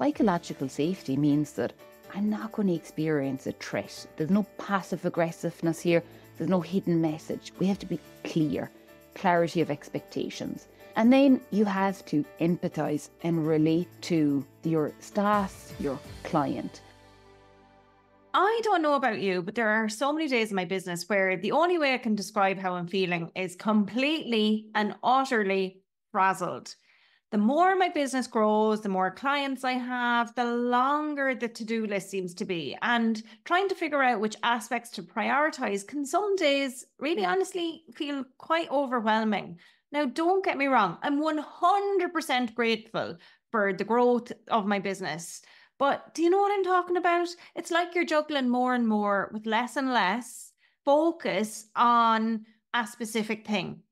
psychological safety means that I'm not going to experience a threat. There's no passive aggressiveness here, there's no hidden message. We have to be clear, clarity of expectations. And then you have to empathize and relate to your staff, your client. I don't know about you, but there are so many days in my business where the only way I can describe how I'm feeling is completely and utterly frazzled. The more my business grows, the more clients I have, the longer the to do list seems to be. And trying to figure out which aspects to prioritize can some days really honestly feel quite overwhelming. Now, don't get me wrong, I'm 100% grateful for the growth of my business. But do you know what I'm talking about? It's like you're juggling more and more with less and less focus on a specific thing.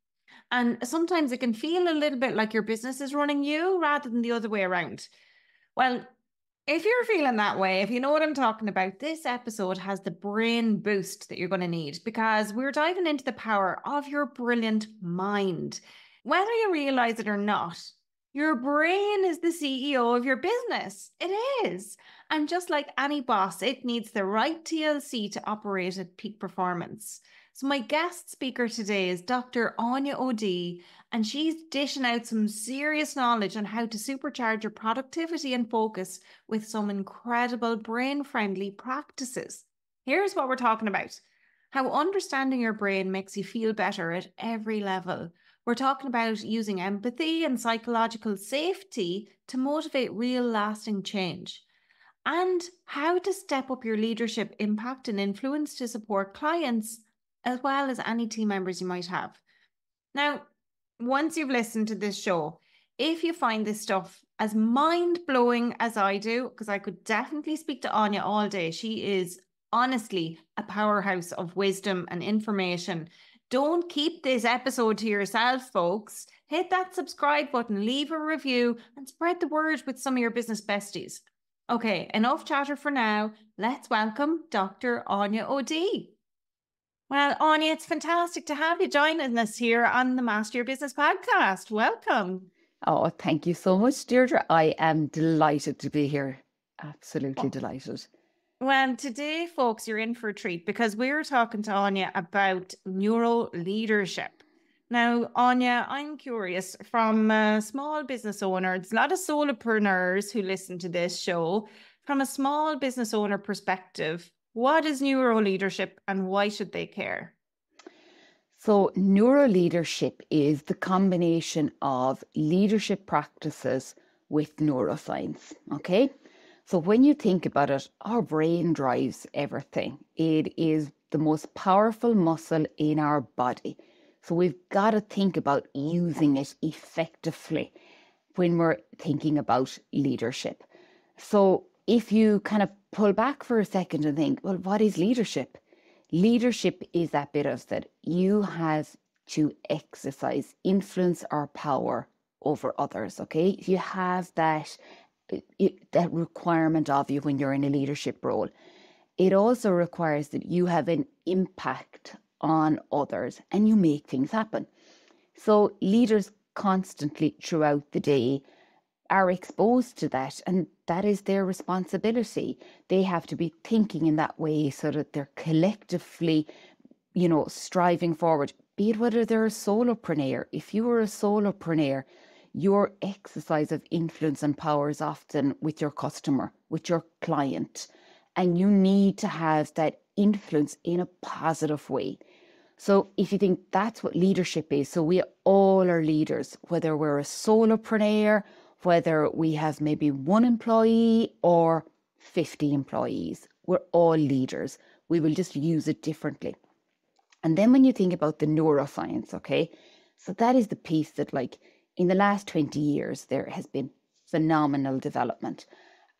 And sometimes it can feel a little bit like your business is running you rather than the other way around. Well, if you're feeling that way, if you know what I'm talking about, this episode has the brain boost that you're going to need because we're diving into the power of your brilliant mind. Whether you realize it or not, your brain is the CEO of your business. It is. And just like any boss, it needs the right TLC to operate at peak performance. So, my guest speaker today is Dr. Áine O'Dea, and she's dishing out some serious knowledge on how to supercharge your productivity and focus with some incredible brain friendly practices. Here's what we're talking about how understanding your brain makes you feel better at every level. We're talking about using empathy and psychological safety to motivate real lasting change and how to step up your leadership impact and influence to support clients as well as any team members you might have. Now, once you've listened to this show, if you find this stuff as mind blowing as I do, because I could definitely speak to Áine all day, she is honestly a powerhouse of wisdom and information. Don't keep this episode to yourself, folks. Hit that subscribe button, leave a review, and spread the word with some of your business besties. Okay, enough chatter for now. Let's welcome Dr. Áine O'Dea. Well, Áine, it's fantastic to have you joining us here on the Master Your Business podcast. Welcome. Oh, thank you so much, Deirdre. I am delighted to be here. Absolutely oh. delighted. Well, today, folks, you're in for a treat because we're talking to Áine about neuro leadership. Now, Áine, I'm curious from a small business owner, there's a lot of solopreneurs who listen to this show. From a small business owner perspective, what is neuro leadership and why should they care? So, neuro leadership is the combination of leadership practices with neuroscience. Okay. So, when you think about it, our brain drives everything. It is the most powerful muscle in our body. So, we've got to think about using it effectively when we're thinking about leadership. So, if you kind of pull back for a second and think, well, what is leadership? Leadership is that bit of that you have to exercise influence or power over others. Okay, you have that uh, that requirement of you when you're in a leadership role. It also requires that you have an impact on others and you make things happen. So leaders constantly throughout the day are exposed to that and that is their responsibility. They have to be thinking in that way so that they're collectively you know striving forward. Be it whether they're a solopreneur. If you are a solopreneur your exercise of influence and power is often with your customer with your client. And you need to have that influence in a positive way. So if you think that's what leadership is so we all are leaders whether we're a solopreneur whether we have maybe one employee or 50 employees. We're all leaders. We will just use it differently. And then when you think about the neuroscience, okay, so that is the piece that, like, in the last 20 years, there has been phenomenal development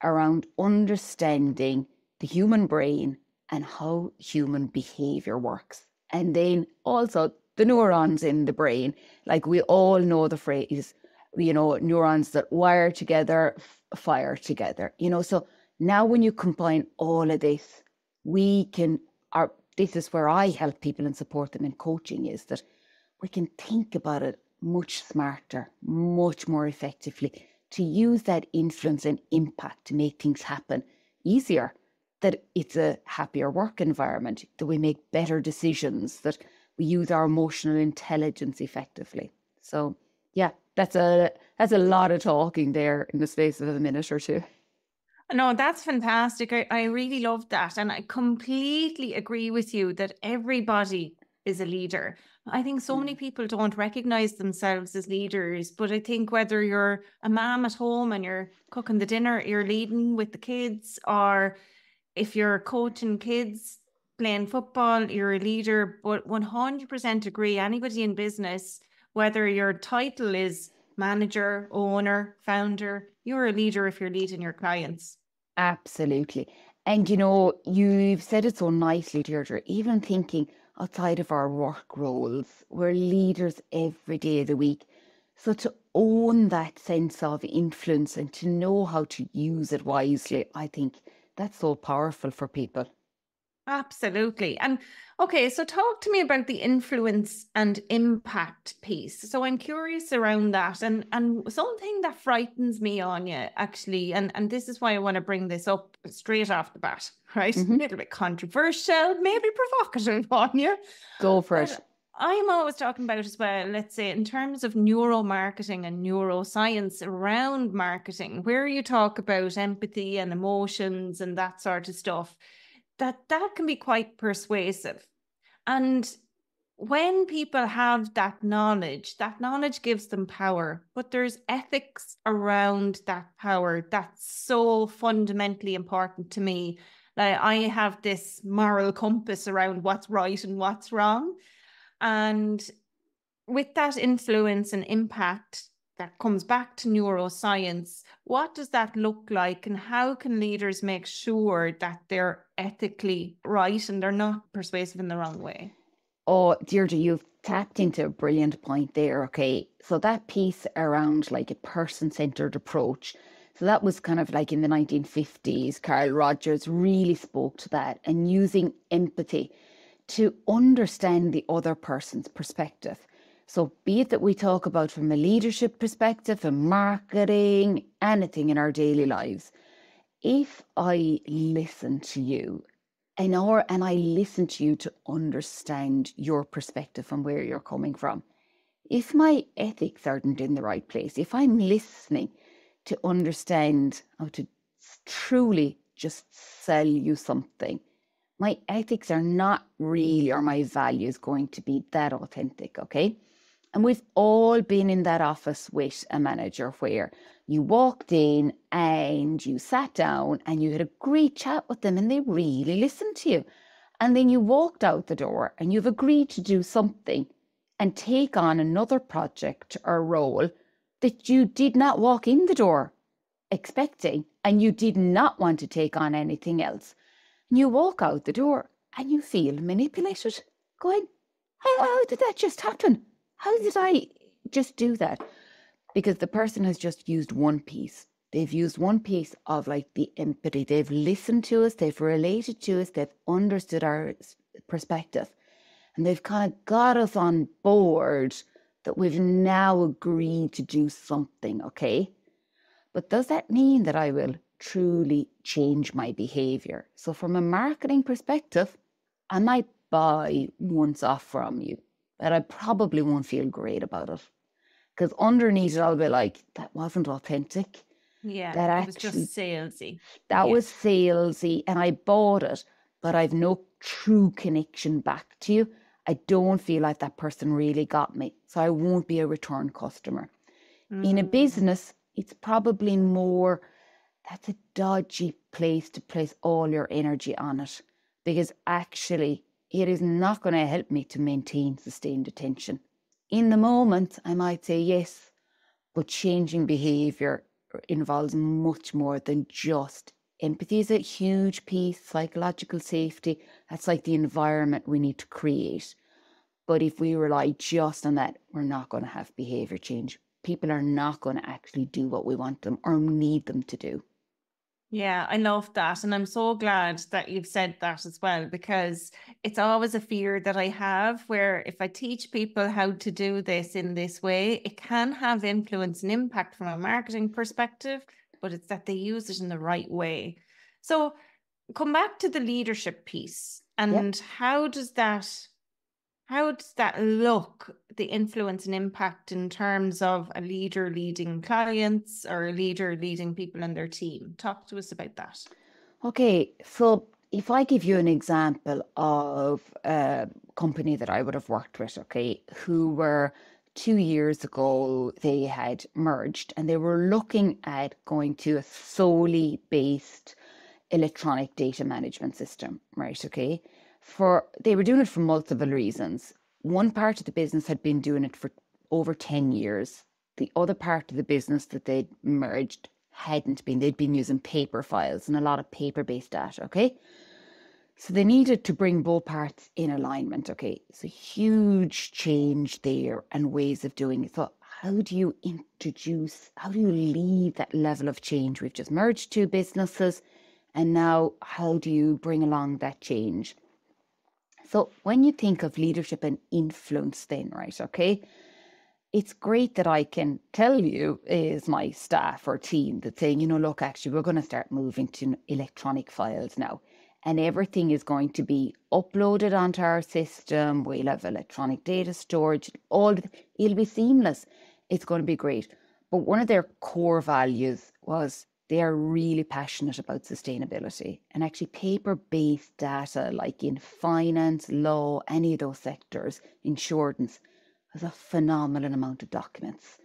around understanding the human brain and how human behavior works. And then also the neurons in the brain. Like, we all know the phrase you know, neurons that wire together, fire together, you know. So now when you combine all of this, we can, our, this is where I help people and support them in coaching is that we can think about it much smarter, much more effectively, to use that influence and impact to make things happen easier, that it's a happier work environment, that we make better decisions, that we use our emotional intelligence effectively. So yeah, that's a that's a lot of talking there in the space of a minute or two. No, that's fantastic. I, I really love that. And I completely agree with you that everybody is a leader. I think so many mm. people don't recognize themselves as leaders, but I think whether you're a mom at home and you're cooking the dinner, you're leading with the kids, or if you're coaching kids playing football, you're a leader. But 100% agree, anybody in business, whether your title is manager, owner, founder, you're a leader if you're leading your clients. Absolutely. And you know, you've said it so nicely, Deirdre, even thinking outside of our work roles, we're leaders every day of the week. So to own that sense of influence and to know how to use it wisely, I think that's so powerful for people. Absolutely. And okay, so talk to me about the influence and impact piece. So I'm curious around that and and something that frightens me Áine actually and and this is why I want to bring this up straight off the bat, right? Mm-hmm. A little bit controversial, maybe provocative Áine. Go for it. I'm always talking about as well, let's say, in terms of neuromarketing and neuroscience around marketing, where you talk about empathy and emotions and that sort of stuff that that can be quite persuasive. And when people have that knowledge, that knowledge gives them power, but there's ethics around that power that's so fundamentally important to me. Like I have this moral compass around what's right and what's wrong. And with that influence and impact, that comes back to neuroscience. What does that look like, and how can leaders make sure that they're ethically right and they're not persuasive in the wrong way? Oh, Deirdre, you've tapped into a brilliant point there. Okay. So that piece around like a person centered approach. So that was kind of like in the 1950s, Carl Rogers really spoke to that and using empathy to understand the other person's perspective. So, be it that we talk about from a leadership perspective, from marketing, anything in our daily lives, if I listen to you and, I listen to you to understand your perspective and where you're coming from, if my ethics aren't in the right place, if I'm listening to understand how to truly just sell you something, my ethics are not really, or my values going to be that authentic, okay? And we've all been in that office with a manager where you walked in and you sat down and you had a great chat with them and they really listened to you. And then you walked out the door and you've agreed to do something and take on another project or role that you did not walk in the door expecting and you did not want to take on anything else. And you walk out the door and you feel manipulated, going, how, how did that just happen? How did I just do that? Because the person has just used one piece. They've used one piece of like the empathy. They've listened to us, they've related to us, they've understood our perspective, and they've kind of got us on board that we've now agreed to do something, okay? But does that mean that I will truly change my behavior? So, from a marketing perspective, I might buy once off from you that I probably won't feel great about it. Because underneath it, I'll be like, that wasn't authentic. Yeah, that actually, was just salesy. That yeah. was salesy, and I bought it, but I've no true connection back to you. I don't feel like that person really got me, so I won't be a return customer. Mm. In a mm. business, it's probably more that's a dodgy place to place all your energy on it because actually it is not going to help me to maintain sustained attention. In the moment, I might say yes, but changing behavior uh, involves much more than just empathy is a huge piece, psychological safety. That's like the environment we need to create. But if we rely just on that, we're not going to have behavior change. People are not going to actually do what we want them or need them to do. Yeah, I love that. And I'm so glad that you've said that as well, because it's always a fear that I have where if I teach people how to do this in this way, it can have influence and impact from a marketing perspective, but it's that they use it in the right way. So come back to the leadership piece and yep. how does that how does that look the influence and impact in terms of a leader leading clients or a leader leading people in their team? Talk to us about that. Okay so if i give you an example of a company that i would have worked with okay who were two years ago they had merged and they were looking at going to a solely based electronic data management system right okay for they were doing it for multiple reasons. One part of the business had been doing it for over 10 years. The other part of the business that they'd merged hadn't been. They'd been using paper files and a lot of paper based data. Okay. So they needed to bring both parts in alignment. Okay. A huge change there and ways of doing it. So, how do you introduce, how do you lead that level of change? We've just merged two businesses. And now, how do you bring along that change? So when you think of leadership and influence, then, right, okay, it's great that I can tell you is my staff or team that saying, you know, look, actually, we're going to start moving to electronic files now. And everything is going to be uploaded onto our system. We'll have electronic data storage, all it'll be seamless. It's going to be great. But one of their core values was they are really passionate about sustainability and actually paper based data, like in finance, law, any of those sectors, insurance, has a phenomenal amount of documents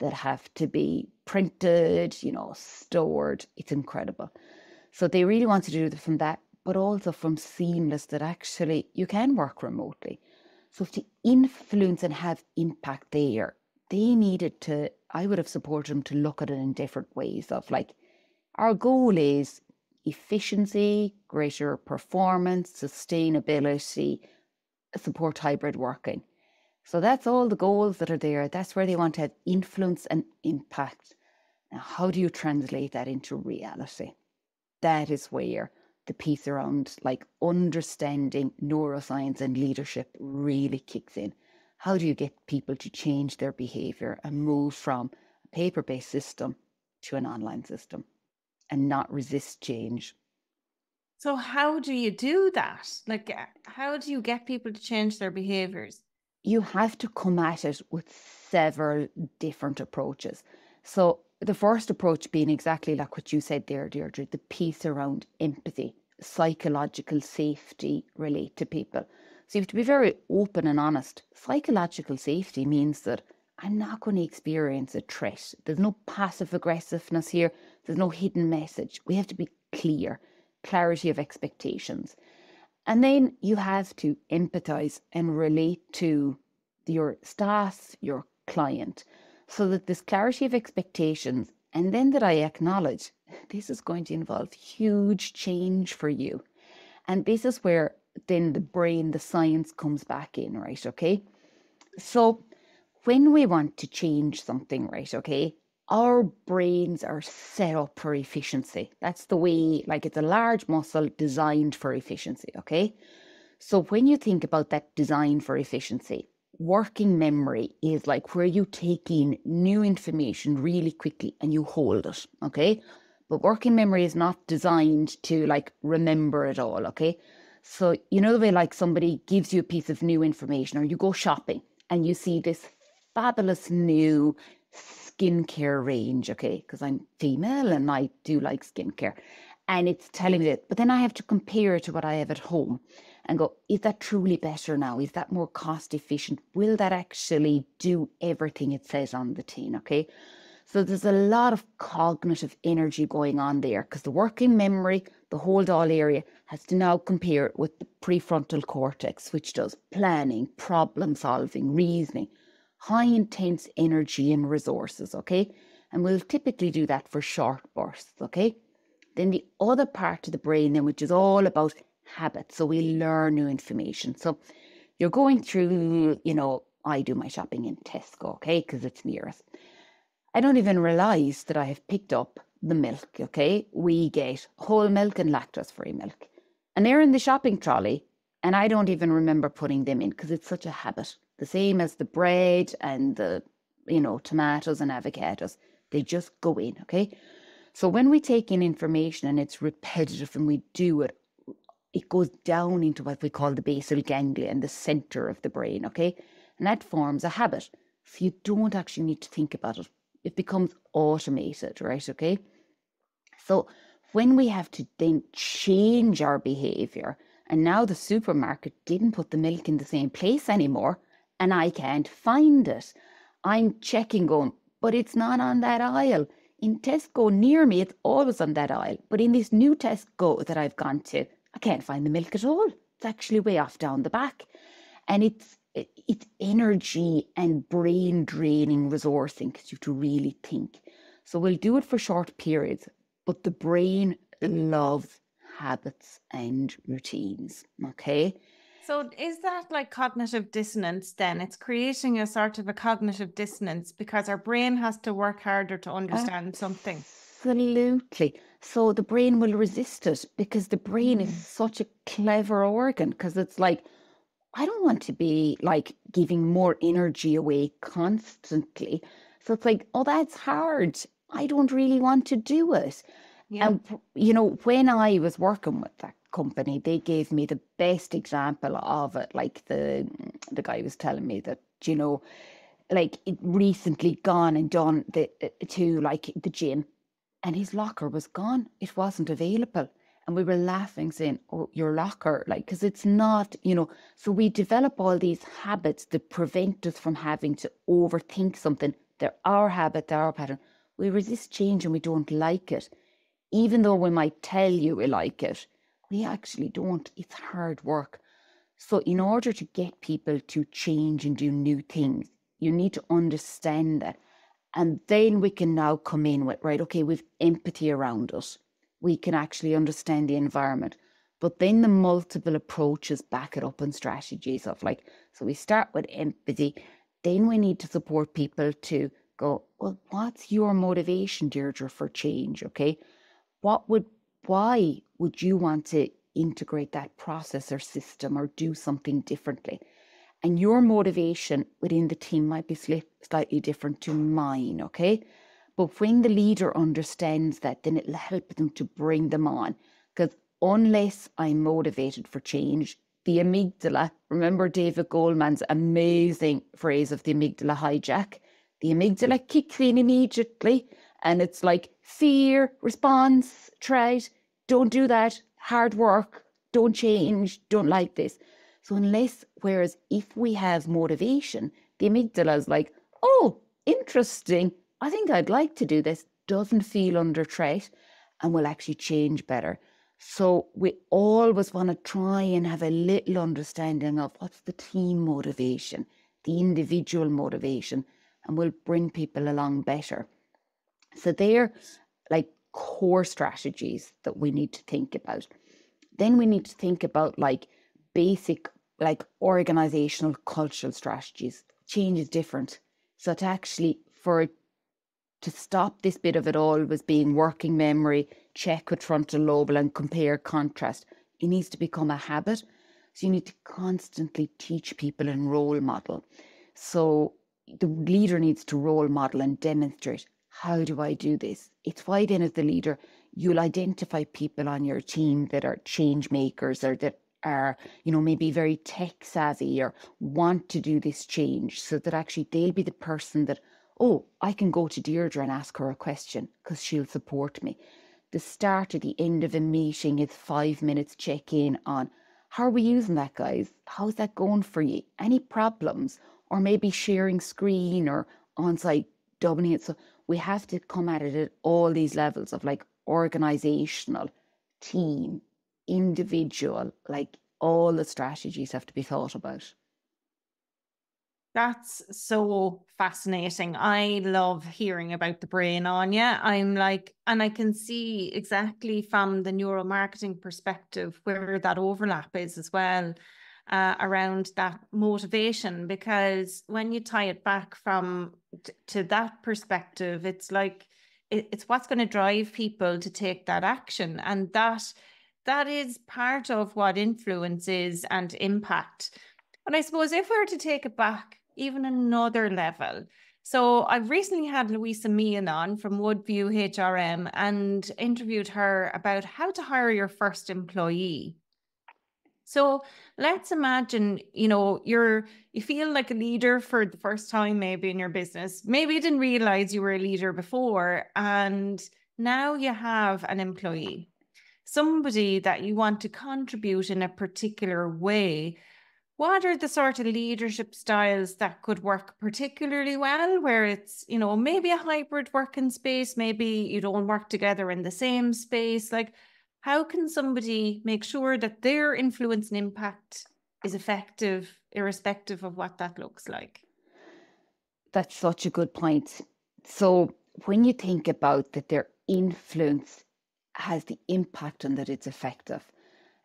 that have to be printed, you know, stored. It's incredible. So they really want to do it from that, but also from seamless that actually you can work remotely. So to influence and have impact there, they needed to, I would have supported them to look at it in different ways of like, our goal is efficiency, greater performance, sustainability, support hybrid working. So that's all the goals that are there. That's where they want to have influence and impact. Now, how do you translate that into reality? That is where the piece around like understanding neuroscience and leadership really kicks in. How do you get people to change their behavior and move from a paper based system to an online system? And not resist change. So, how do you do that? Like, uh, how do you get people to change their behaviors? You have to come at it with several different approaches. So, the first approach being exactly like what you said there, Deirdre, the piece around empathy, psychological safety relate to people. So, you have to be very open and honest. Psychological safety means that I'm not going to experience a threat. There's no passive aggressiveness here. There's no hidden message. We have to be clear, clarity of expectations. And then you have to empathize and relate to your staff, your client, so that this clarity of expectations, and then that I acknowledge this is going to involve huge change for you. And this is where then the brain, the science comes back in, right? Okay. So when we want to change something, right? Okay our brains are set up for efficiency. That's the way, like it's a large muscle designed for efficiency, okay? So when you think about that design for efficiency, working memory is like where you take in new information really quickly and you hold it, okay? But working memory is not designed to like remember it all, okay? So, you know, the way like somebody gives you a piece of new information or you go shopping and you see this fabulous new skincare range, okay, because I'm female and I do like skincare. And it's telling me that, but then I have to compare it to what I have at home and go, is that truly better now? Is that more cost efficient? Will that actually do everything it says on the tin? Okay. So there's a lot of cognitive energy going on there because the working memory, the whole all area, has to now compare it with the prefrontal cortex, which does planning, problem solving, reasoning high intense energy and resources, okay? And we'll typically do that for short bursts, okay? Then the other part of the brain, then, which is all about habits. So we learn new information. So you're going through, you know, I do my shopping in Tesco, okay, because it's nearest. I don't even realize that I have picked up the milk. Okay. We get whole milk and lactose free milk. And they're in the shopping trolley. And I don't even remember putting them in because it's such a habit. The same as the bread and the, you know, tomatoes and avocados. They just go in. Okay. So when we take in information and it's repetitive and we do it, it goes down into what we call the basal ganglia in the center of the brain. Okay. And that forms a habit. So you don't actually need to think about it. It becomes automated, right? Okay. So when we have to then change our behavior, and now the supermarket didn't put the milk in the same place anymore, and I can't find it. I'm checking going, but it's not on that aisle. In Tesco near me, it's always on that aisle. But in this new Tesco that I've gone to, I can't find the milk at all. It's actually way off down the back. And it's it's energy and brain draining resourcing because you have to really think. So we'll do it for short periods, but the brain loves habits and routines. Okay. So is that like cognitive dissonance then? It's creating a sort of a cognitive dissonance because our brain has to work harder to understand something. Absolutely. So the brain will resist it because the brain is mm. such a clever organ because it's like, I don't want to be like giving more energy away constantly. So it's like, oh, that's hard. I don't really want to do it. Yeah. And, you know, when I was working with that company, they gave me the best example of it. Like the, the guy was telling me that, you know, like it recently gone and done the, to like the gym and his locker was gone. It wasn't available. And we were laughing, saying, Oh, your locker, like, because it's not, you know. So we develop all these habits that prevent us from having to overthink something. They're our habit, they're our pattern. We resist change and we don't like it. Even though we might tell you we like it, we actually don't. It's hard work. So, in order to get people to change and do new things, you need to understand that. And then we can now come in with, right, okay, we've empathy around us we can actually understand the environment. But then the multiple approaches back it up and strategies of like, so we start with empathy, then we need to support people to go, well, what's your motivation, Deirdre, for change? Okay. What would, why would you want to integrate that process or system or do something differently? And your motivation within the team might be slightly different to mine. Okay. But when the leader understands that, then it'll help them to bring them on. Because unless I'm motivated for change, the amygdala, remember David Goleman's amazing phrase of the amygdala hijack? The amygdala kicks in immediately and it's like fear, response, try don't do that, hard work, don't change, don't like this. So unless, whereas if we have motivation, the amygdala is like, oh, interesting. I think I'd like to do this, doesn't feel under threat and will actually change better. So we always want to try and have a little understanding of what's the team motivation, the individual motivation, and we'll bring people along better. So they're like core strategies that we need to think about. Then we need to think about like basic like organizational cultural strategies. Change is different. So to actually for to stop this bit of it all was being working memory, check with frontal lobe and compare contrast. It needs to become a habit. So you need to constantly teach people and role model. So the leader needs to role model and demonstrate how do I do this? It's why then as the leader, you'll identify people on your team that are change makers or that are, you know, maybe very tech savvy or want to do this change so that actually they'll be the person that oh, I can go to Deirdre and ask her a question because she'll support me. The start or the end of a meeting is five minutes check in on how are we using that, guys? How's that going for you? Any problems? Or maybe sharing screen or on site it. So we have to come at it at all these levels of like organizational, team, individual, like all the strategies have to be thought about. That's so fascinating. I love hearing about the brain, Áine. I'm like, and I can see exactly from the neuromarketing perspective where that overlap is as well uh, around that motivation. Because when you tie it back from to that perspective, it's like it, it's what's going to drive people to take that action, and that that is part of what influence is and impact. And I suppose if we were to take it back even another level, so I've recently had Louisa Meehan on from Woodview HRM and interviewed her about how to hire your first employee. So let's imagine, you know, you're you feel like a leader for the first time maybe in your business. Maybe you didn't realize you were a leader before and now you have an employee. Somebody that you want to contribute in a particular way. What are the sort of leadership styles that could work particularly well where it's, you know, maybe a hybrid working space, maybe you don't work together in the same space like how can somebody make sure that their influence and impact is effective, irrespective of what that looks like? That's such a good point. So, when you think about that, their influence has the impact and that it's effective,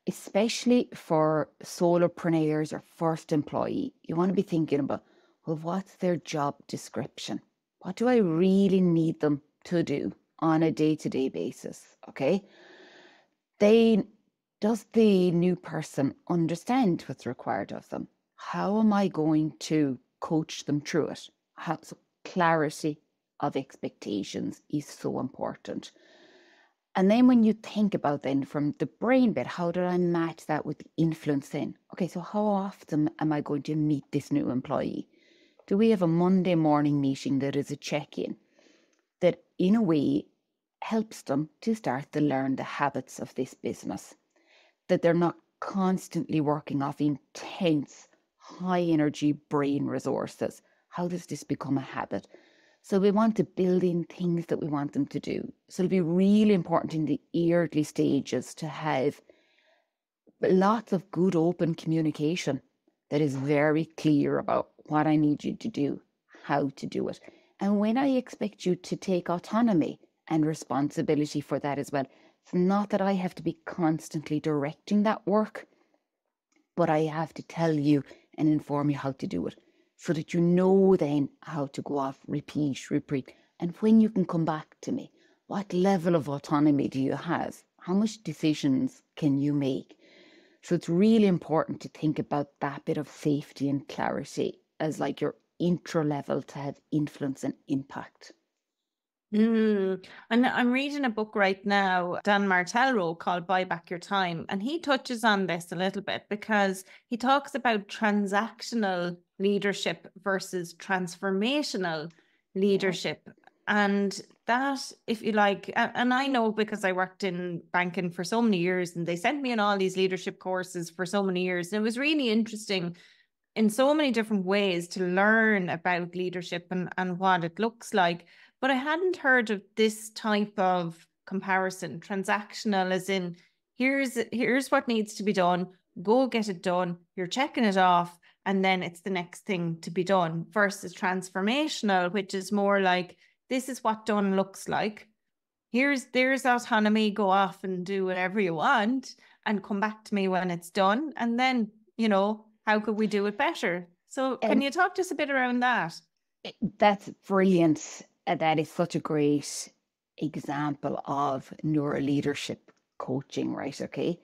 especially for solopreneurs or first employee, you want to be thinking about well, what's their job description? What do I really need them to do on a day to day basis? Okay they does the new person understand what's required of them? How am I going to coach them through it? How, so clarity of expectations is so important. And then when you think about then from the brain bit, how do I match that with the influence? Okay, so how often am I going to meet this new employee? Do we have a Monday morning meeting that is a check-in that in a way helps them to start to learn the habits of this business, that they're not constantly working off intense, high energy brain resources. How does this become a habit? So we want to build in things that we want them to do. So it'll be really important in the early stages to have lots of good open communication that is very clear about what I need you to do, how to do it, and when I expect you to take autonomy and responsibility for that as well. It's not that I have to be constantly directing that work, but I have to tell you and inform you how to do it so that you know then how to go off, repeat, repeat. And when you can come back to me, what level of autonomy do you have? How much decisions can you make? So it's really important to think about that bit of safety and clarity as like your intro level to have influence and impact. Mm. And I'm reading a book right now, Dan Martell wrote called Buy Back Your Time. And he touches on this a little bit because he talks about transactional leadership versus transformational leadership. And that, if you like, and I know because I worked in banking for so many years and they sent me in all these leadership courses for so many years. And it was really interesting in so many different ways to learn about leadership and, and what it looks like. But I hadn't heard of this type of comparison, transactional, as in here's here's what needs to be done, go get it done, you're checking it off, and then it's the next thing to be done, versus transformational, which is more like this is what done looks like. Here's there's autonomy, go off and do whatever you want and come back to me when it's done. And then, you know, how could we do it better? So can you talk to us a bit around that? That's brilliant that is such a great example of neuro leadership coaching, right? Okay.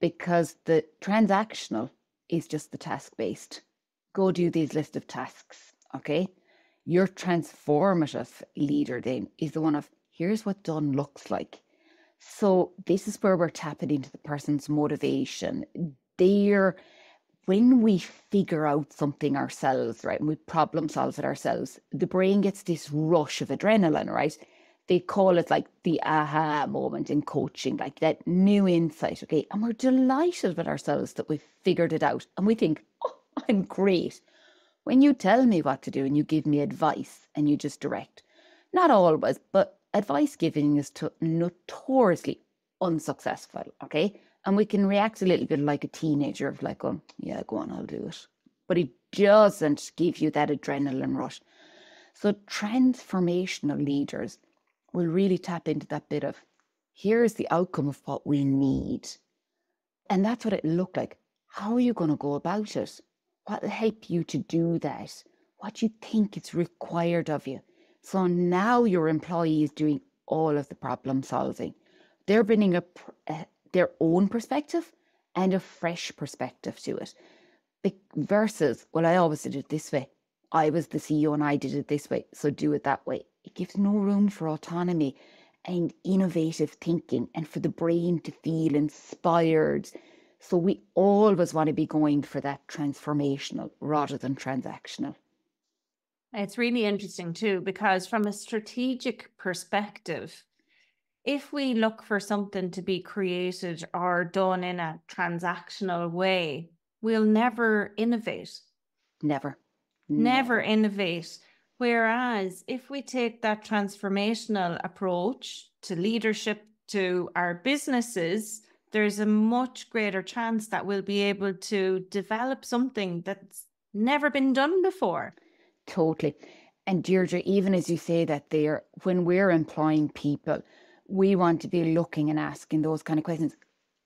Because the transactional is just the task based. Go do these list of tasks. Okay. Your transformative leader then is the one of here's what done looks like. So this is where we're tapping into the person's motivation, their when we figure out something ourselves, right, and we problem solve it ourselves, the brain gets this rush of adrenaline, right? They call it like the aha moment in coaching, like that new insight, okay? And we're delighted with ourselves that we've figured it out. And we think, oh, I'm great. When you tell me what to do and you give me advice and you just direct, not always, but advice giving is to notoriously unsuccessful, okay? And we can react a little bit like a teenager of like, oh, yeah, go on, I'll do it. But it doesn't give you that adrenaline rush. So transformational leaders will really tap into that bit of here's the outcome of what we need. And that's what it looked like. How are you going to go about it? What will help you to do that? what do you think is required of you. So now your employee is doing all of the problem solving. They're bringing a, a, eh, their own perspective and a fresh perspective to it. Versus, well, I always did it this way. I was the CEO and I did it this way, so do it that way. It gives no room for autonomy and innovative thinking and for the brain to feel inspired. So we always want to be going for that transformational rather than transactional. It's really interesting too, because from a strategic perspective, if we look for something to be created or done in a transactional way, we'll never innovate. Never. Never, innovate. Whereas if we take that transformational approach to leadership, to our businesses, there's a much greater chance that we'll be able to develop something that's never been done before. Totally. And Deirdre, even as you say that there, when we're employing people, we want to be looking and asking those kind of questions.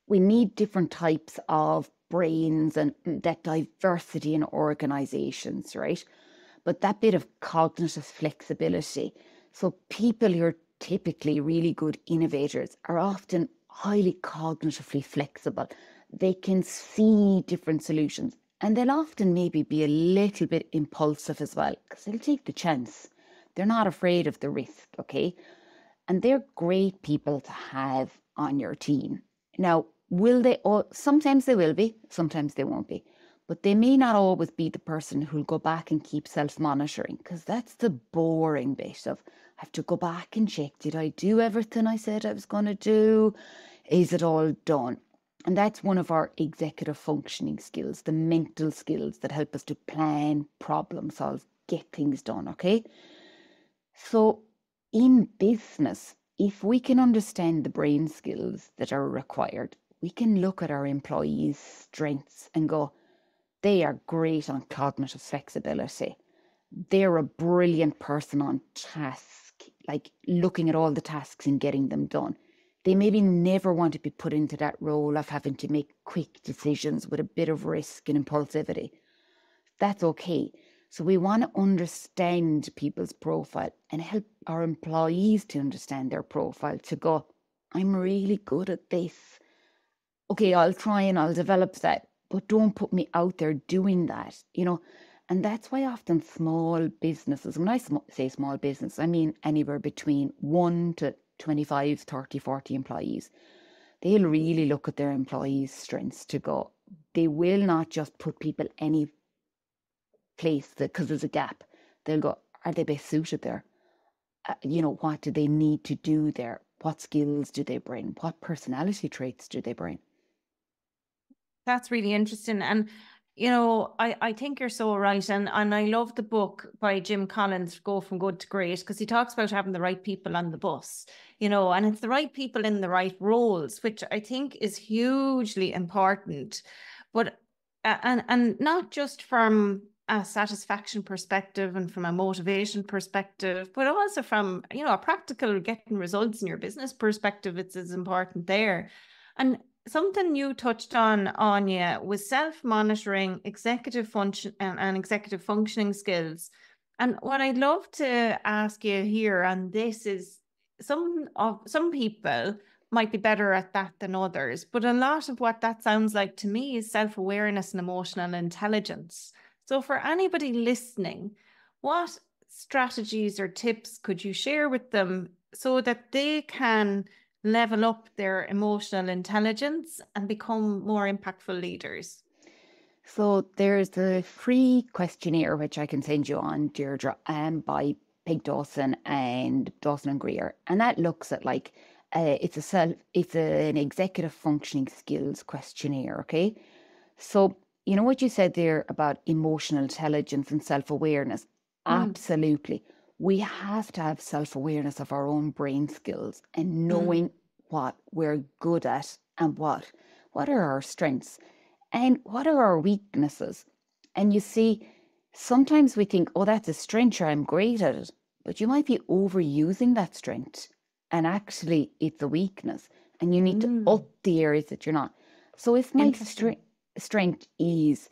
We need different types of brains and that diversity in organizations, right? But that bit of cognitive flexibility. So people who are typically really good innovators are often highly cognitively flexible. They can see different solutions and they'll often maybe be a little bit impulsive as well because they'll take the chance. They're not afraid of the risk, okay? And they're great people to have on your team. Now, will they all, sometimes they will be, sometimes they won't be, but they may not always be the person who'll go back and keep self monitoring because that's the boring bit of I have to go back and check did I do everything I said I was going to do? Is it all done? And that's one of our executive functioning skills, the mental skills that help us to plan, problem solve, get things done. Okay. So in business, if we can understand the brain skills that are required, we can look at our employees' strengths and go, they are great on cognitive flexibility. They're a brilliant person on task, like looking at all the tasks and getting them done they maybe never want to be put into that role of having to make quick decisions with a bit of risk and impulsivity. That's okay. So we want to understand people's profile and help our employees to understand their profile to go, I'm really good at this. Okay, I'll try and I'll develop that, but don't put me out there doing that, you know. And that's why often small businesses, when I say small business, I mean anywhere between one to 25, 30, 40 employees, they'll really look at their employees' strengths to go. They will not just put people any place that because there's a gap. They'll go, are they best suited there? Uh, you know, what do they need to do there? What skills do they bring? What personality traits do they bring? That's really interesting. And you know, I, I think you're so right. And, and I love the book by Jim Collins, Go From Good to Great, because he talks about having the right people on the bus, you know, and it's the right people in the right roles, which I think is hugely important. But, and, and not just from a satisfaction perspective and from a motivation perspective, but also from, you know, a practical getting results in your business perspective, it's as important there. And something you touched on, Áine, was self-monitoring, executive function and, and executive functioning skills. And what I'd love to ask you here on this is some of some people might be better at that than others, but a lot of what that sounds like to me is self-awareness and emotional intelligence. So for anybody listening, what strategies or tips could you share with them so that they can level up their emotional intelligence and become more impactful leaders? So there's a free questionnaire which I can send you on, Deirdre, um, by Peg Dawson and Dawson and Greer, and that looks at like uh, it's a self, it's a, an executive functioning skills questionnaire. Okay, so you know what you said there about emotional intelligence and self awareness. Mm. Absolutely, we have to have self awareness of our own brain skills and mm. knowing mm. what we're good at and what what are our strengths and what are our weaknesses. And you see, sometimes we think, oh, that's a strength, sure, I'm great at it. But you might be overusing that strength. And actually, it's a weakness. And you need mm. to up the areas that you're not. So if my strength strength is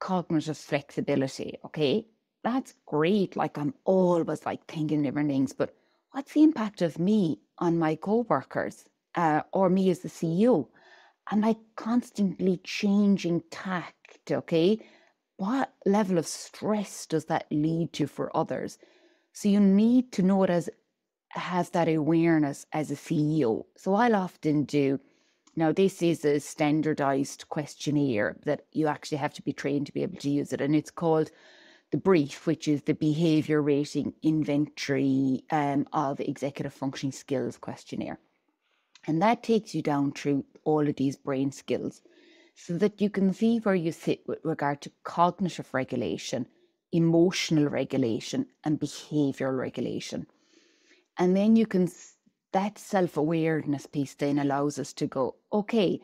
cognitive flexibility, okay, that's great. Like I'm always like thinking different things, but what's the impact of me on my co-workers uh, or me as the CEO? Am I constantly changing tact? Okay. What level of stress does that lead to for others? So you need to know it as have that awareness as a CEO. So I'll often do now, this is a standardized questionnaire that you actually have to be trained to be able to use it. And it's called the BRIEF, which is the behavior rating inventory um, of executive functioning skills questionnaire. And that takes you down through all of these brain skills so that you can see where you sit with regard to cognitive regulation, emotional regulation, and behavioral regulation. And then you can that self awareness piece then allows us to go, okay,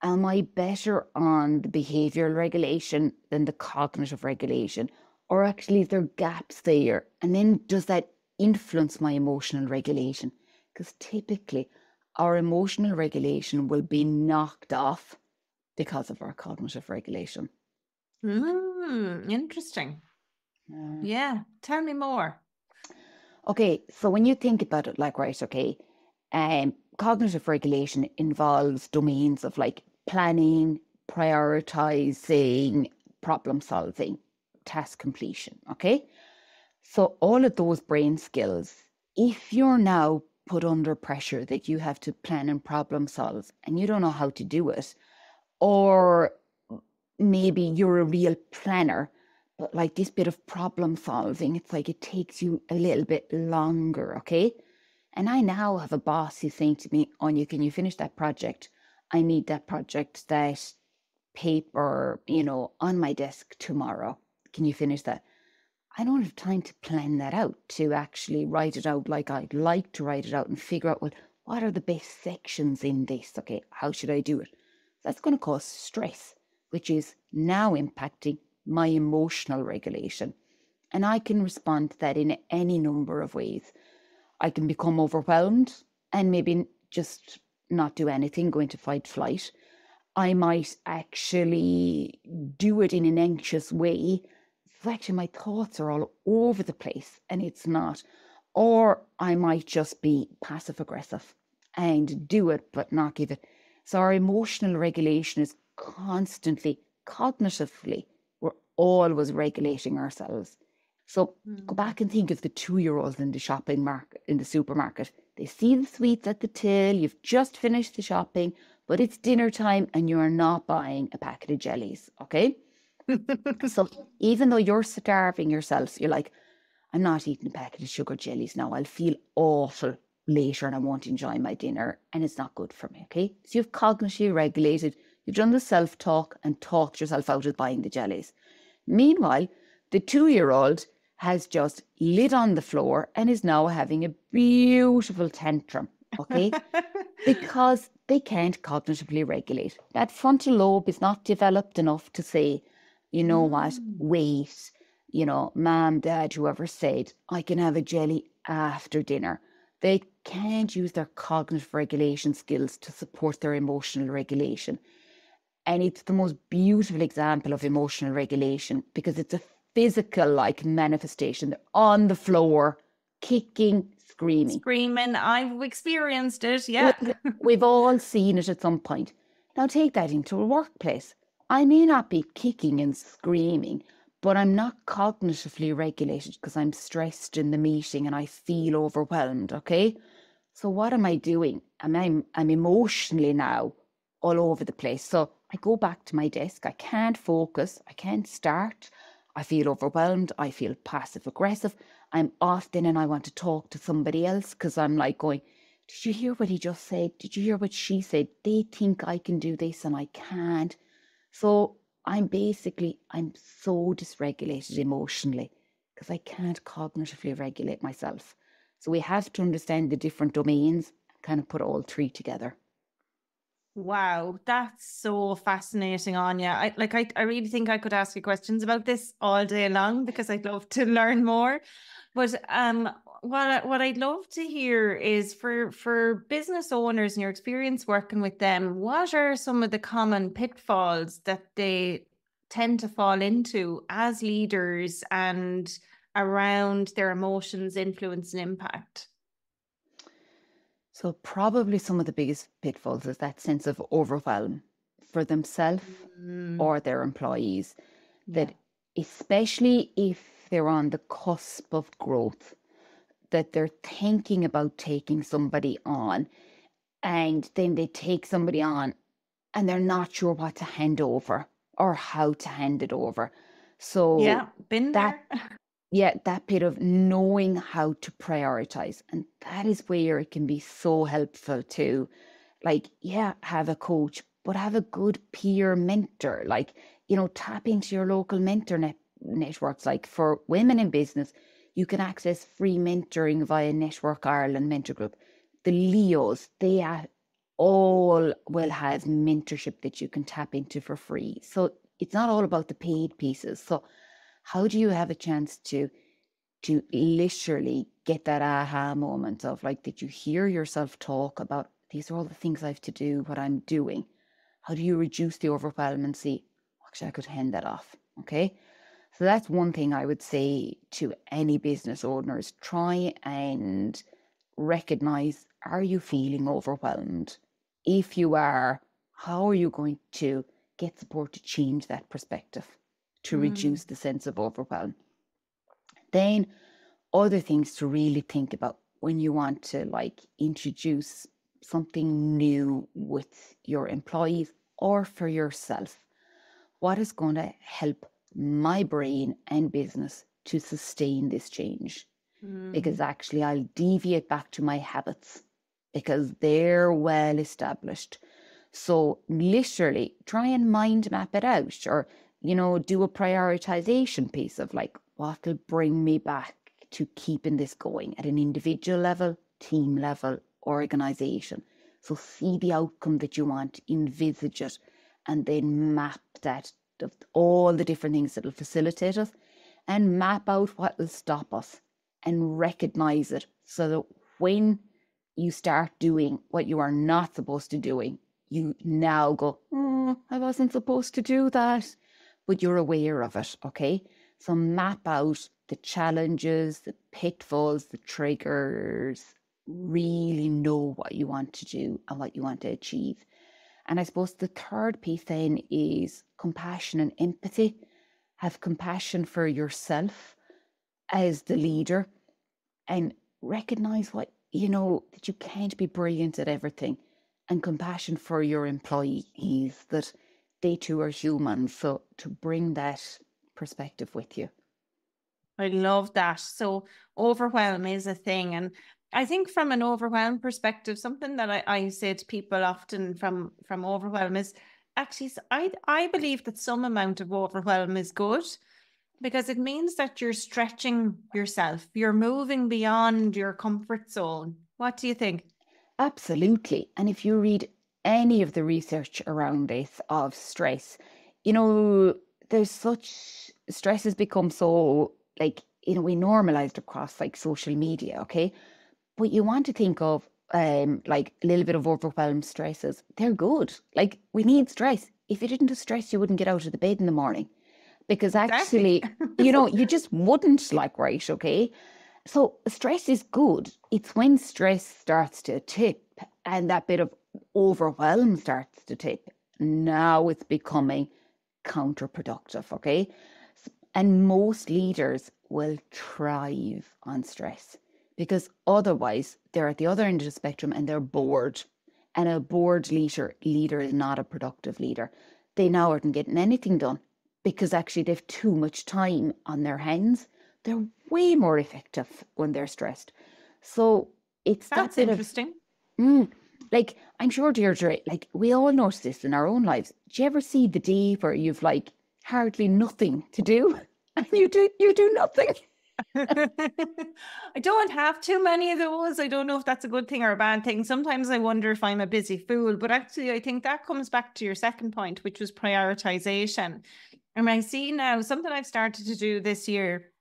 am I better on the behavioral regulation than the cognitive regulation? Or actually, is there gaps there? And then does that influence my emotional regulation? Because typically, our emotional regulation will be knocked off because of our cognitive regulation. Mm, interesting. Uh, yeah, tell me more. Okay, so when you think about it, like, right, okay, um, cognitive regulation involves domains of like planning, prioritizing, problem solving, task completion. Okay. So, all of those brain skills, if you're now put under pressure that you have to plan and problem solve and you don't know how to do it, or maybe you're a real planner, but like this bit of problem solving, it's like it takes you a little bit longer. Okay. And I now have a boss who's saying to me, Áine, can you finish that project? I need that project, that paper, you know, on my desk tomorrow. Can you finish that? I don't have time to plan that out, to actually write it out like I'd like to write it out and figure out, well, what are the best sections in this? Okay, how should I do it? That's going to cause stress, which is now impacting my emotional regulation. And I can respond to that in any number of ways. I can become overwhelmed and maybe just not do anything, go into fight flight. I might actually do it in an anxious way. Actually, my thoughts are all over the place and it's not. Or I might just be passive aggressive and do it but not give it. So our emotional regulation is constantly, cognitively, we're always regulating ourselves. So mm. go back and think of the two year olds in the shopping market, in the supermarket. They see the sweets at the till, you've just finished the shopping, but it's dinner time and you're not buying a packet of jellies, okay? so even though you're starving yourself, you're like, I'm not eating a packet of sugar jellies now. I'll feel awful later and I won't enjoy my dinner and it's not good for me, okay? So you've cognitively regulated, you've done the self talk and talked yourself out of buying the jellies. Meanwhile, the two year old has just lit on the floor and is now having a beautiful tantrum. Okay. because they can't cognitively regulate. That frontal lobe is not developed enough to say, you know mm. what, wait, you know, mom, dad, whoever said, I can have a jelly after dinner. They can't use their cognitive regulation skills to support their emotional regulation. And it's the most beautiful example of emotional regulation because it's a physical like manifestation. They're on the floor, kicking, screaming. Screaming. I've experienced it. Yeah. We've all seen it at some point. Now take that into a workplace. I may not be kicking and screaming, but I'm not cognitively regulated because I'm stressed in the meeting and I feel overwhelmed. Okay. So what am I doing? I'm, I'm, I'm emotionally now all over the place. So I go back to my desk. I can't focus. I can't start. I feel overwhelmed. I feel passive aggressive. I'm often and I want to talk to somebody else because I'm like going, Did you hear what he just said? Did you hear what she said? They think I can do this and I can't. So I'm basically, I'm so dysregulated emotionally because I can't cognitively regulate myself. So we have to understand the different domains kind of put all three together. Wow, that's so fascinating, Áine. I like I, I really think I could ask you questions about this all day long because I'd love to learn more. But um what what I'd love to hear is for for business owners and your experience working with them, what are some of the common pitfalls that they tend to fall into as leaders and around their emotions, influence, and impact? So, probably some of the biggest pitfalls is that sense of overwhelm for themselves Mm, or their employees. yeah. That, especially if they're on the cusp of growth, that they're thinking about taking somebody on and then they take somebody on and they're not sure what to hand over or how to hand it over. So, Yeah, been that there. yeah, that bit of knowing how to prioritize. And that is where it can be so helpful to, like, yeah, have a coach, but have a good peer mentor. Like, you know, tap into your local mentor net- networks. Like for women in business, you can access free mentoring via Network Ireland Mentor Group. The LEOs, they are all will have mentorship that you can tap into for free. So it's not all about the paid pieces. So how do you have a chance to to literally get that aha moment of like did you hear yourself talk about these are all the things I have to do, what I'm doing? How do you reduce the overwhelm and see actually I could hand that off? Okay. So that's one thing I would say to any business owners. Try and recognize are you feeling overwhelmed? If you are, how are you going to get support to change that perspective to Mm, reduce the sense of overwhelm? Then other things to really think about when you want to like introduce something new with your employees or for yourself. What is going to help my brain and business to sustain this change? mm, Because actually, I'll deviate back to my habits because they're well established. So, literally, try and mind map it out or, you know, do a prioritization piece of like what will bring me back to keeping this going at an individual level, team level, organization. So, see the outcome that you want, envisage it, and then map that of all the different things that will facilitate us and map out what will stop us and recognize it so that when you start doing what you are not supposed to doing, you now go, "Mm, I wasn't supposed to do that, but you're aware of it, okay? So map out the challenges, the pitfalls, the triggers, really know what you want to do and what you want to achieve. And I suppose the third piece then is compassion and empathy. Have compassion for yourself as the leader and recognize what, you know, that you can't be brilliant at everything and compassion for your employees that they too are human. So to bring that perspective with you. I love that. So overwhelm is a thing. And I think from an overwhelm perspective, something that I, I say to people often from from overwhelm is actually I I believe that some amount of overwhelm is good because it means that you're stretching yourself. You're moving beyond your comfort zone. What do you think? Absolutely. And if you read any of the research around this of stress, you know, there's such stress has become so like, you know, we normalized across like social media, okay? But you want to think of um like a little bit of overwhelmed stresses. They're good. Like we need stress. If you didn't have stress, you wouldn't get out of the bed in the morning. Because actually, you know, you just wouldn't like right, okay? So stress is good. It's when stress starts to tip and that bit of overwhelm starts to tip. Now it's becoming counterproductive, okay? And most leaders will thrive on stress because otherwise they're at the other end of the spectrum and they're bored. And a bored leader leader is not a productive leader. They now aren't getting anything done because actually they've too much time on their hands. They're way more effective when they're stressed. So it's that That's of interesting. Mm, like I'm sure Deirdre, like we all notice this in our own lives. Do you ever see the day where you've like hardly nothing to do and you do you do nothing? I don't have too many of those. I don't know if that's a good thing or a bad thing. Sometimes I wonder if I'm a busy fool, but actually, I think that comes back to your second point, which was prioritization. And I see now something I've started to do this year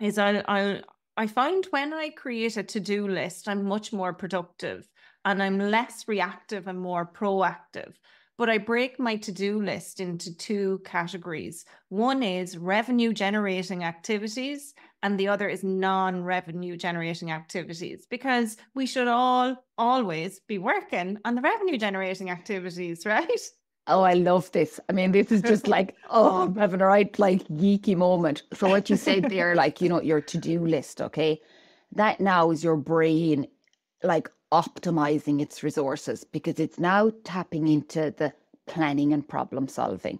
is I'll, I'll I find when I create a to-do list, I'm much more productive and I'm less reactive and more proactive. but I break my to do list into two categories. One is revenue generating activities, and the other is non revenue generating activities because we should all always be working on the revenue generating activities, right? Oh, I love this. I mean, this is just like, oh, I'm having a right, like, geeky moment. So, what you said there, like, you know, your to do list, okay? That now is your brain, like, optimizing its resources because it's now tapping into the planning and problem solving.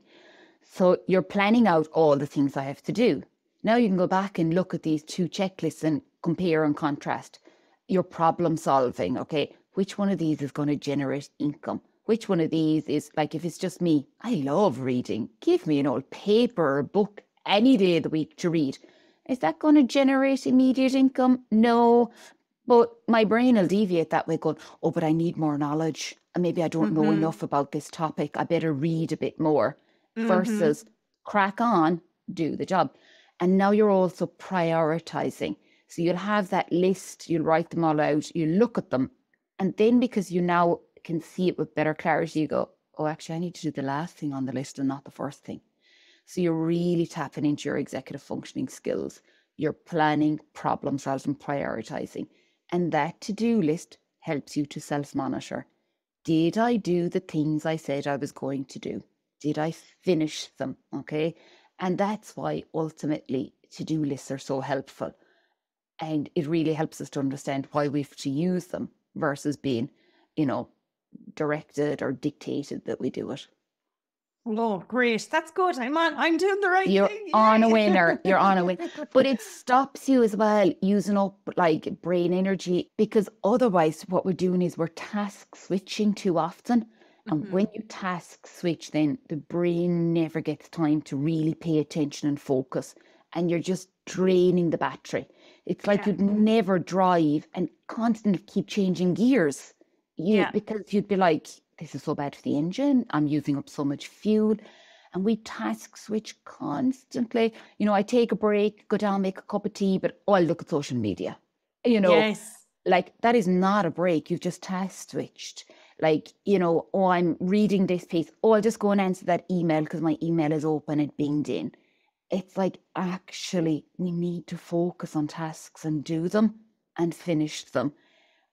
So, you're planning out all the things I have to do. Now, you can go back and look at these two checklists and compare and contrast your problem solving, okay? Which one of these is going to generate income? which one of these is like if it's just me i love reading give me an old paper or book any day of the week to read is that going to generate immediate income no but my brain will deviate that way going oh but i need more knowledge and maybe i don't mm-hmm. know enough about this topic i better read a bit more mm-hmm. versus crack on do the job and now you're also prioritizing so you'll have that list you'll write them all out you look at them and then because you now can see it with better clarity, you go, oh, actually, I need to do the last thing on the list and not the first thing. So you're really tapping into your executive functioning skills, You're planning, problem solving, prioritizing. And that to do list helps you to self monitor. Did I do the things I said I was going to do? Did I finish them? Okay. And that's why ultimately to do lists are so helpful. And it really helps us to understand why we have to use them versus being, you know, directed or dictated that we do it. Oh, great. That's good. I'm on I'm doing the right thing. You're thing. on a winner. You're on a winner. But it stops you as well using up like brain energy because otherwise what we're doing is we're task switching too often. And mm-hmm. when you task switch, then the brain never gets time to really pay attention and focus. And you're just draining the battery. It's like yeah. you'd never drive and constantly keep changing gears you yeah. because you'd be like, this is so bad for the engine. I'm using up so much fuel. And we task switch constantly. You know, I take a break, go down, make a cup of tea, but oh, I look at social media. You know, yes. like that is not a break. You've just task switched. Like, you know, oh, I'm reading this piece. Oh, I'll just go and answer that email because my email is open and binged in. It's like, actually, we need to focus on tasks and do them and finish them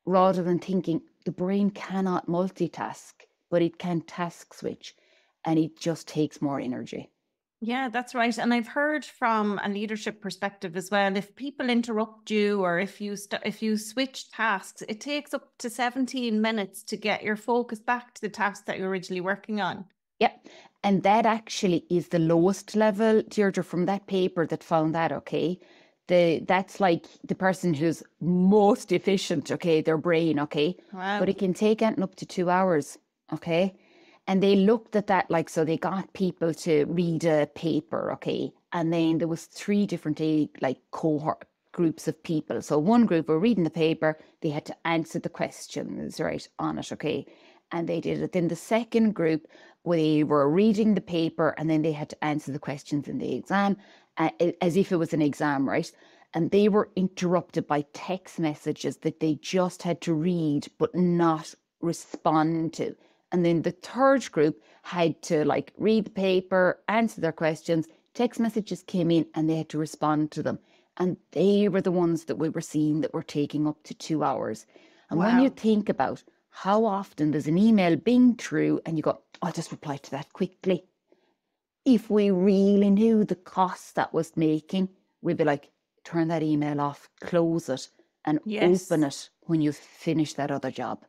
rather than thinking, the brain cannot multitask, but it can task switch and it just takes more energy. Yeah, that's right. And I've heard from a leadership perspective as well. If people interrupt you or if you st- if you switch tasks, it takes up to 17 minutes to get your focus back to the task that you're originally working on. Yep. And that actually is the lowest level, Deirdre, from that paper that found that, okay? The that's like the person who's most efficient, okay, their brain, okay. Wow. But it can take anything up to two hours, okay. And they looked at that like so they got people to read a paper, okay. And then there was three different eh, like cohort groups of people. So one group were reading the paper, they had to answer the questions right on it, okay. And they did it. Then the second group, where they were reading the paper and then they had to answer the questions in the exam uh, as if it was an exam, right? And they were interrupted by text messages that they just had to read but not respond to. And then the third group had to like read the paper, answer their questions. Text messages came in and they had to respond to them. And they were the ones that we were seeing that were taking up to two hours. And wow. when you think about how often does an email bing through and you go, I'll just reply to that quickly if we really knew the cost that was making, we'd be like, turn that email off, close it, and yes. open it when you've finished that other job.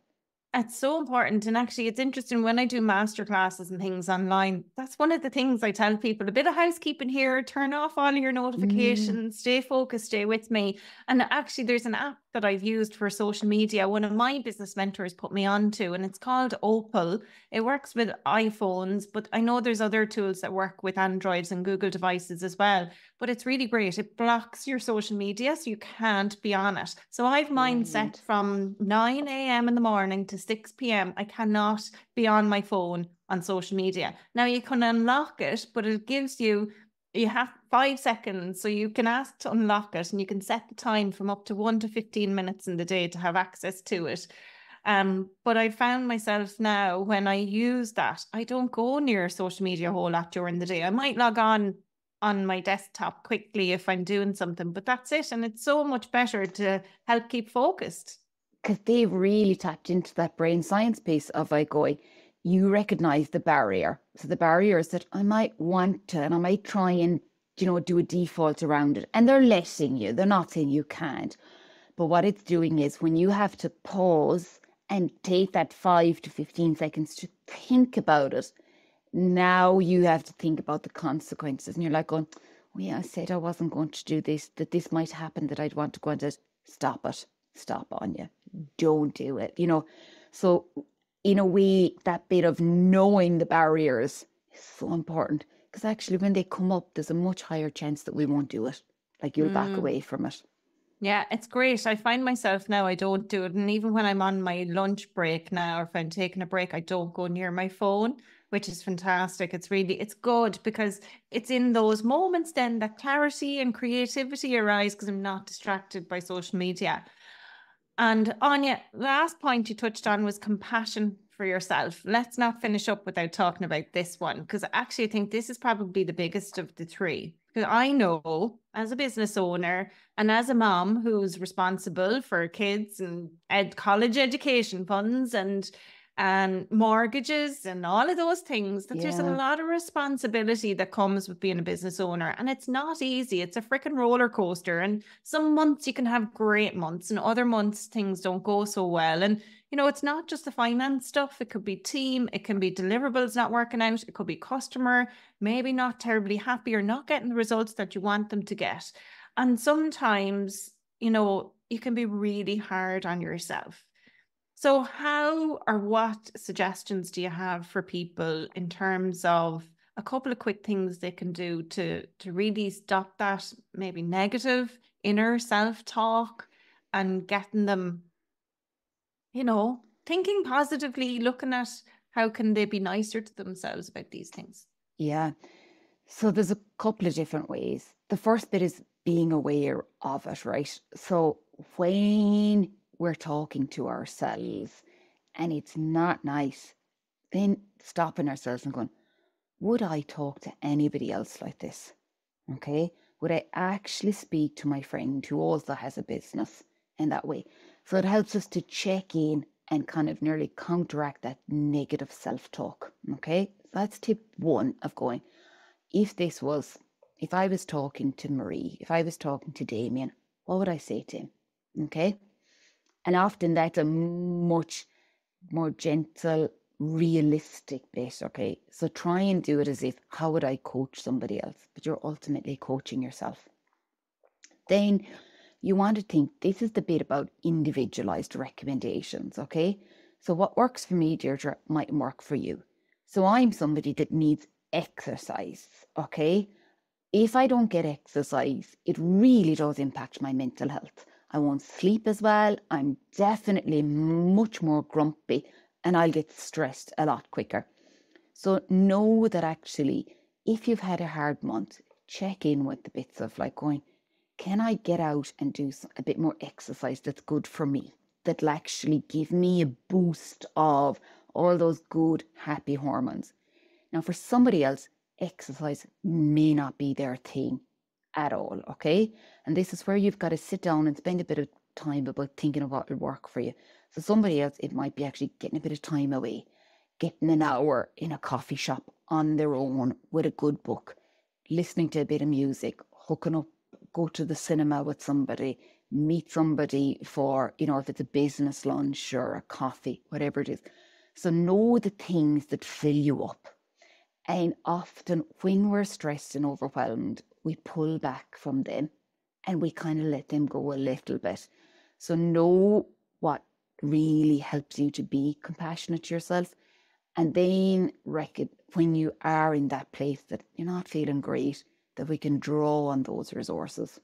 It's so important. And actually, it's interesting when I do master classes and things online. That's one of the things I tell people a bit of housekeeping here, turn off all your mm. notifications, mm. stay focused, stay with me. And actually, there's an app that I've used for social media, one of my business mentors put me onto, and it's called Opal. It works with iPhones, but I know there's other tools that work with Androids and Google devices as well. But it's really great. It blocks your social media so you can't be on it. So I've mine set from 9 a.m. in the morning to 6 p.m. I cannot be on my phone on social media. Now you can unlock it, but it gives you you have five seconds so you can ask to unlock it and you can set the time from up to one to 15 minutes in the day to have access to it Um, but I found myself now when I use that, I don't go near social media a whole lot during the day. I might log on on my desktop quickly if I'm doing something, but that's it. And it's so much better to help keep focused. Because they've really tapped into that brain science piece of like going, you recognize the barrier. So the barrier is that I might want to and I might try and, you know, do a default around it. And they're letting you, they're not saying you can't. But what it's doing is when you have to pause and take that five to 15 seconds to think about it, now you have to think about the consequences. And you're like going, oh, yeah, I said I wasn't going to do this, that this might happen, that I'd want to go and just stop it, stop on you. Don't do it. You know, so in a way, that bit of knowing the barriers is so important because actually, when they come up, there's a much higher chance that we won't do it. Like you'll mm. back away from it. Yeah, it's great. I find myself now I don't do it. And even when I'm on my lunch break now, or if I'm taking a break, I don't go near my phone, which is fantastic. It's really it's good because it's in those moments then that clarity and creativity arise because I'm not distracted by social media. And Áine, last point you touched on was compassion for yourself. Let's not finish up without talking about this one because I actually think this is probably the biggest of the three. Because I know as a business owner and as a mom who's responsible for kids and ed- college education funds and and mortgages and all of those things that yeah. there's a lot of responsibility that comes with being a business owner and it's not easy. It's a freaking roller coaster and some months you can have great months and other months things don't go so well. And you know it's not just the finance stuff. It could be team it can be deliverables not working out it could be customer maybe not terribly happy or not getting the results that you want them to get. And sometimes you know you can be really hard on yourself so, how or what suggestions do you have for people in terms of a couple of quick things they can do to to really stop that maybe negative inner self talk and getting them, you know, thinking positively, looking at how can they be nicer to themselves about these things? Yeah. So there's a couple of different ways. The first bit is being aware of it, right? So when we're talking to ourselves and it's not nice, then stopping ourselves and going, would I talk to anybody else like this? Okay. Would I actually speak to my friend who also has a business in that way? So it helps us to check in and kind of nearly counteract that negative self talk. Okay. That's tip one of going, if this was, if I was talking to Marie, if I was talking to Damien, what would I say to him? Okay. And often that's a much more gentle, realistic bit. Okay. So try and do it as if, how would I coach somebody else? But you're ultimately coaching yourself. Then you want to think this is the bit about individualized recommendations. Okay. So what works for me, Deirdre, might work for you. So I'm somebody that needs exercise. Okay. If I don't get exercise, it really does impact my mental health. I won't sleep as well. I'm definitely much more grumpy and I'll get stressed a lot quicker. So know that actually, if you've had a hard month, check in with the bits of like going, can I get out and do a bit more exercise that's good for me? That'll actually give me a boost of all those good, happy hormones. Now, for somebody else, exercise may not be their thing at all. Okay. And this is where you've got to sit down and spend a bit of time about thinking of what will work for you. So somebody else, it might be actually getting a bit of time away, getting an hour in a coffee shop on their own with a good book, listening to a bit of music, hooking up, go to the cinema with somebody, meet somebody for, you know, if it's a business lunch or a coffee, whatever it is. So know the things that fill you up. And often when we're stressed and overwhelmed, we pull back from them and we kind of let them go a little bit. So know what really helps you to be compassionate to yourself. And then reckon when you are in that place that you're not feeling great, that we can draw on those resources.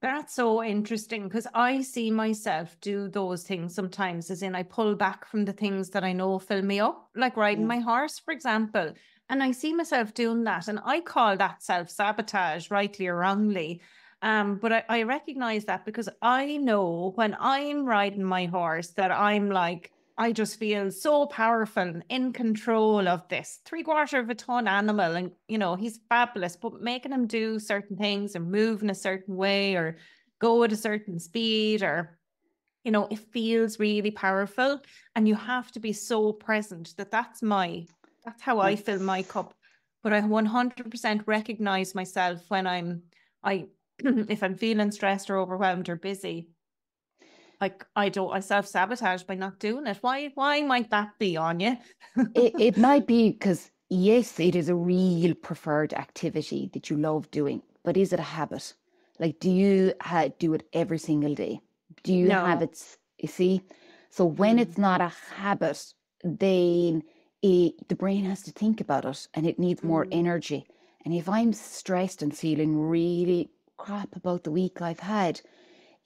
That's so interesting because I see myself do those things sometimes, as in I pull back from the things that I know fill me up, like riding yeah. my horse, for example. And I see myself doing that. And I call that self sabotage, rightly or wrongly. Um, but I, I recognize that because I know when I'm riding my horse that I'm like I just feel so powerful in control of this three quarter of a ton animal. And, you know, he's fabulous, but making him do certain things or move in a certain way or go at a certain speed or, you know, it feels really powerful. And you have to be so present that that's my, that's how I fill my cup. But I 100% recognize myself when I'm, I, if I'm feeling stressed or overwhelmed or busy, like I don't I self sabotage by not doing it. Why why might that be on you? it, it might be because yes, it is a real preferred activity that you love doing, but is it a habit? Like, do you ha- do it every single day? Do you No. have it? You see, so when Mm. it's not a habit, then it, the brain has to think about it, and it needs more Mm. energy. And if I'm stressed and feeling really crap about the week I've had,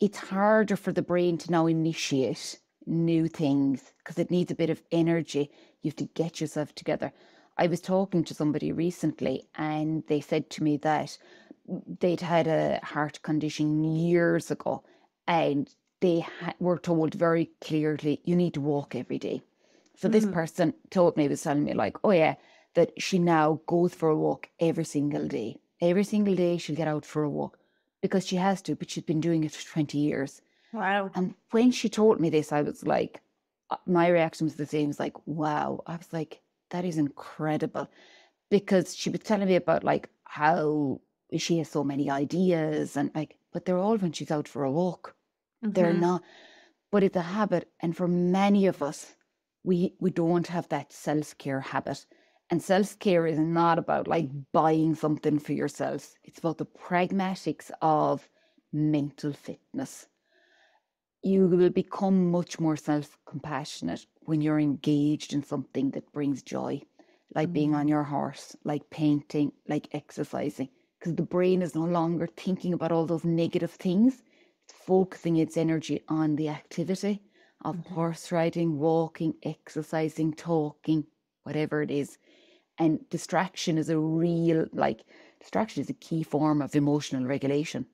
it's harder for the brain to now initiate new things because it needs a bit of energy. You have to get yourself together. I was talking to somebody recently and they said to me that they'd had a heart condition years ago and they ha- were told very clearly, you need to walk every day. So this Mhm. person told me, was telling me, like, oh yeah, that she now goes for a walk every single day. Every single day she'll get out for a walk because she has to, but she's been doing it for 20 years. Wow. And when she told me this, I was like, uh, my reaction was the same. It's like, wow. I was like, that is incredible. Because she was telling me about like how she has so many ideas and like, but they're all when she's out for a walk. They're Mhm. not, but it's a habit. And for many of us, we we don't have that self-care habit. And self-care is not about like buying something for yourself. It's about the pragmatics of mental fitness. You will become much more self-compassionate when you're engaged in something that brings joy, like being mm. on your horse, like painting, like exercising, because the brain is no longer thinking about all those negative things. It's focusing its energy on the activity of Mhm. horse riding, walking, exercising, talking, whatever it is. And distraction is a real, like, distraction is a key form of emotional regulation.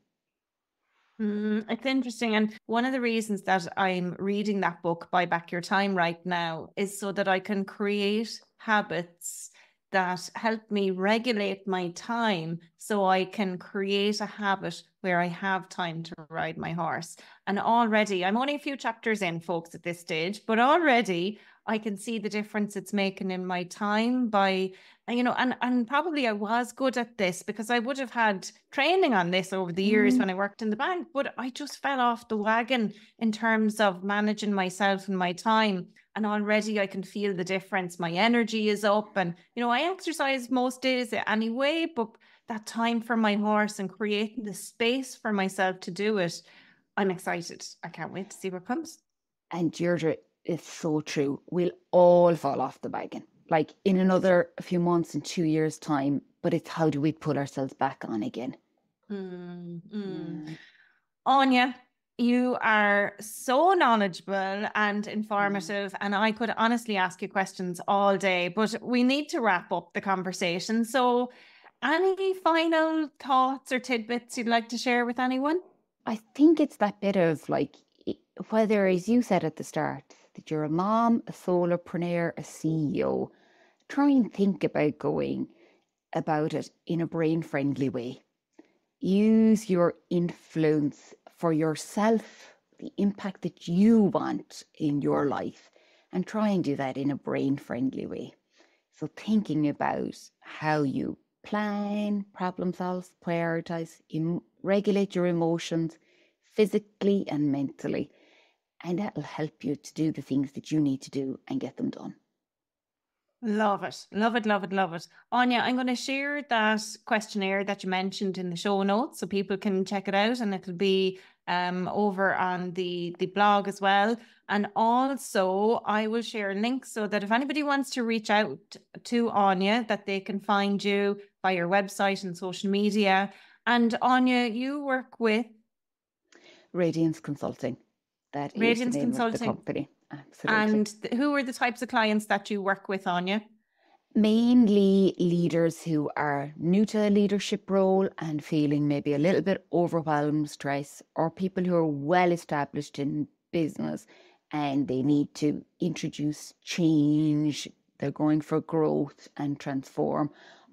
Mm, it's interesting. And one of the reasons that I'm reading that book, Buy Back Your Time, right now is so that I can create habits that help me regulate my time so I can create a habit where I have time to ride my horse. And already, I'm only a few chapters in, folks, at this stage, but already I can see the difference it's making in my time by you know, and and probably I was good at this because I would have had training on this over the years Mm. when I worked in the bank, but I just fell off the wagon in terms of managing myself and my time. And already I can feel the difference. My energy is up, and you know, I exercise most days anyway, but that time for my horse and creating the space for myself to do it, I'm excited. I can't wait to see what comes. And Deirdre, it's so true. We'll all fall off the wagon, like in another few months, in two years' time. But it's how do we pull ourselves back on again? Mm, mm. Mm. Áine, you are so knowledgeable and Mm. informative, and I could honestly ask you questions all day, but we need to wrap up the conversation. So, any final thoughts or tidbits you'd like to share with anyone? I think it's that bit of like, whether, as you said at the start, that you're a mom, a solopreneur, a CEO, try and think about going about it in a brain friendly way. Use your influence for yourself, the impact that you want in your life, and try and do that in a brain friendly way. So, thinking about how you plan, problem solve, prioritize, em- regulate your emotions physically and mentally, and that'll help you to do the things that you need to do and get them done. Love it. Love it. Love it. Love it. Áine, I'm going to share that questionnaire that you mentioned in the show notes so people can check it out and it'll be um, over on the, the blog as well. And also, I will share links so that if anybody wants to reach out to Áine, that they can find you by your website and social media. And Áine, you work with Radiance Consulting. That Radiance Consulting. company. Absolutely. and th- who are the types of clients that you work with, Áine? mainly leaders who are new to a leadership role and feeling maybe a little bit overwhelmed, stress, or people who are well established in business and they need to introduce change. They're going for growth and transform,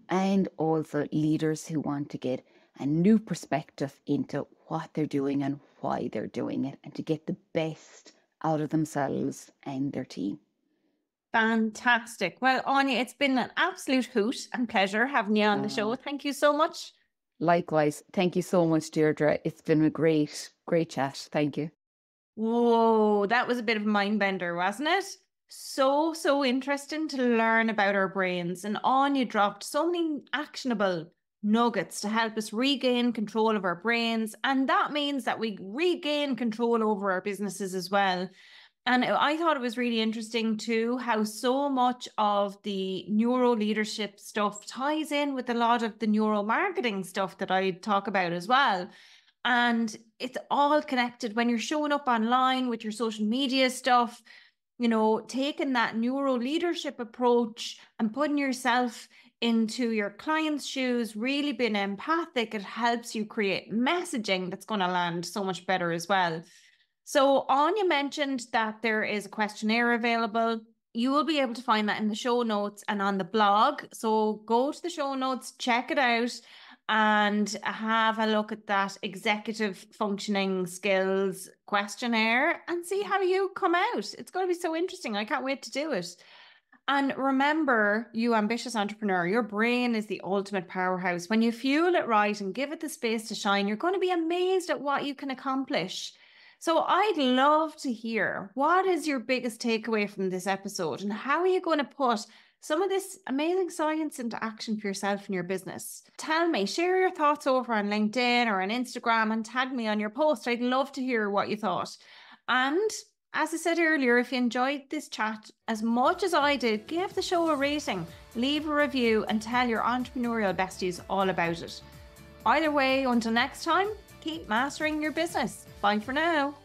and also leaders who want to get a new perspective into what they're doing and why they're doing it, and to get the best out of themselves and their team. Fantastic. Well, Áine, it's been an absolute hoot and pleasure having you on the show. Ah. Thank you so much. Likewise. Thank you so much, Deirdre. It's been a great, great chat. Thank you. Whoa, that was a bit of a mind bender, wasn't it? So, so interesting to learn about our brains. And Áine dropped so many actionable nuggets to help us regain control of our brains. And that means that we regain control over our businesses as well. And I thought it was really interesting too how so much of the neuro leadership stuff ties in with a lot of the neuro marketing stuff that I talk about as well. And it's all connected when you're showing up online with your social media stuff, you know, taking that neuro leadership approach and putting yourself into your client's shoes, really being empathic, it helps you create messaging that's going to land so much better as well. So, Áine mentioned that there is a questionnaire available. You will be able to find that in the show notes and on the blog. So, go to the show notes, check it out, and have a look at that executive functioning skills questionnaire and see how you come out. It's going to be so interesting. I can't wait to do it. And remember, you ambitious entrepreneur, your brain is the ultimate powerhouse. When you fuel it right and give it the space to shine, you're going to be amazed at what you can accomplish. So I'd love to hear what is your biggest takeaway from this episode and how are you going to put some of this amazing science into action for yourself and your business. Tell me, share your thoughts over on LinkedIn or on Instagram and tag me on your post. I'd love to hear what you thought. And as I said earlier, if you enjoyed this chat as much as I did, give the show a rating, leave a review, and tell your entrepreneurial besties all about it. Either way, until next time, keep mastering your business. Bye for now.